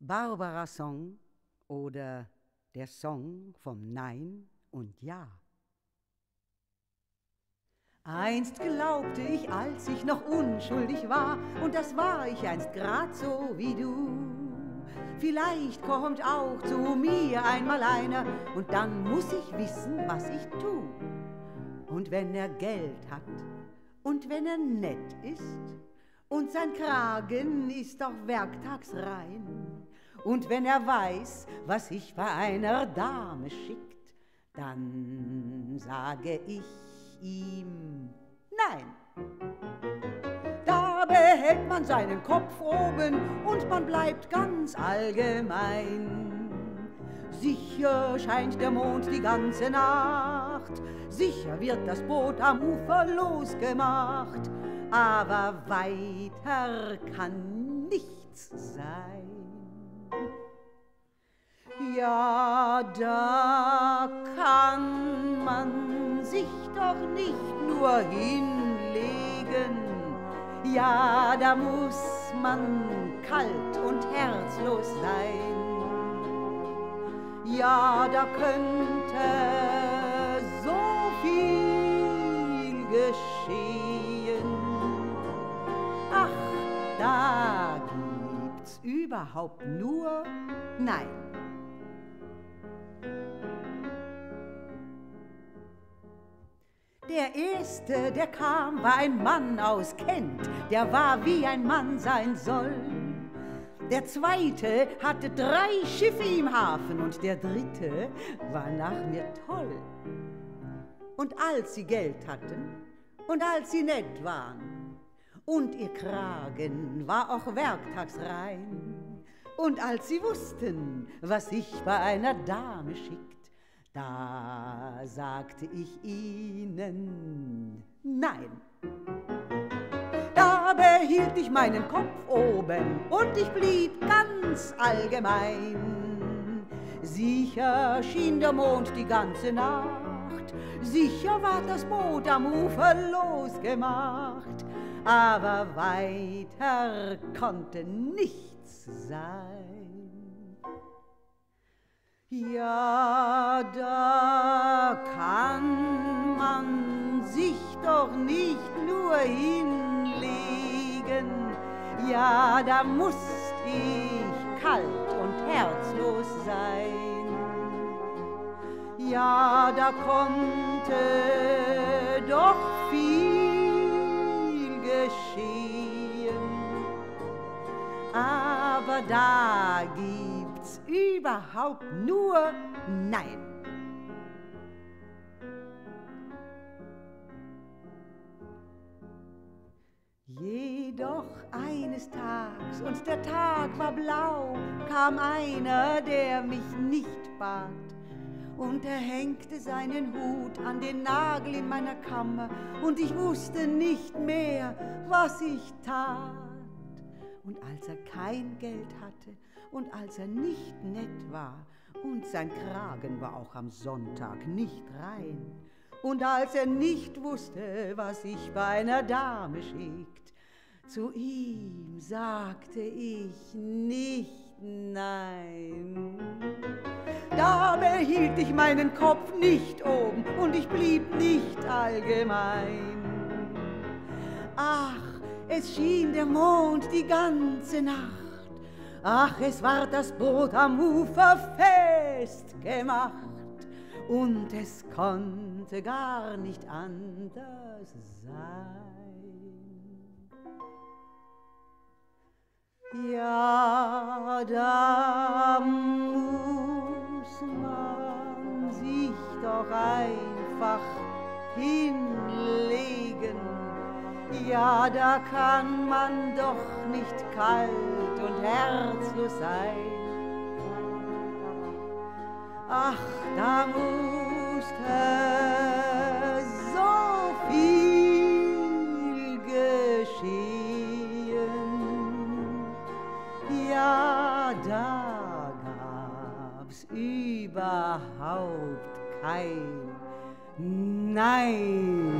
Barbara Song oder der Song vom Nein und Ja. Einst glaubte ich, als ich noch unschuldig war, und das war ich einst grad so wie du. Vielleicht kommt auch zu mir einmal einer, und dann muss ich wissen, was ich tu. Und wenn er Geld hat, und wenn er nett ist, und sein Kragen ist auch werktagsrein, und wenn er weiß, was sich bei einer Dame schickt, dann sage ich ihm Nein. Da behält man seinen Kopf oben und man bleibt ganz allgemein. Sicher scheint der Mond die ganze Nacht, sicher wird das Boot am Ufer losgemacht, aber weiter kann nichts sein. Ja, da kann man sich doch nicht nur hinlegen. Ja, da muss man kalt und herzlos sein. Ja, da könnte so viel geschehen. Überhaupt nur Nein. Der erste, der kam, war ein Mann aus Kent, der war wie ein Mann sein soll. Der zweite hatte drei Schiffe im Hafen und der dritte war nach mir toll. Und als sie Geld hatten und als sie nett waren und ihr Kragen war auch werktagsrein und als sie wussten, was sich bei einer Dame schickt, da sagte ich ihnen Nein. Da behielt ich meinen Kopf oben und ich blieb ganz allgemein. Sicher schien der Mond die ganze Nacht, sicher war das Boot am Ufer losgemacht, aber weiter konnte nichts sein. Ja, da kann man sich doch nicht nur hinlegen. Ja, da muss ich kalt und herzlos sein. Ja, da konnte doch viel Aber da gibt überhaupt nur Nein. Jedoch eines Tags, und der Tag war blau, kam einer, der mich nicht bat. Und er hängte seinen Hut an den Nagel in meiner Kammer, und ich wusste nicht mehr, was ich tat. Und als er kein Geld hatte und als er nicht nett war und sein Kragen war auch am Sonntag nicht rein und als er nicht wusste, was sich bei einer Dame schickt, zu ihm sagte ich nicht nein. Da behielt ich meinen Kopf nicht oben und ich blieb nicht allgemein. Ach, es schien der Mond die ganze Nacht Ach, es war das Boot am Ufer festgemacht und es konnte gar nicht anders sein. Ja, da muss man sich doch einfach ja, da kann man doch nicht kalt und herzlos sein. Ach, da musste so viel geschehen. Ja, da gab's überhaupt kein Nein.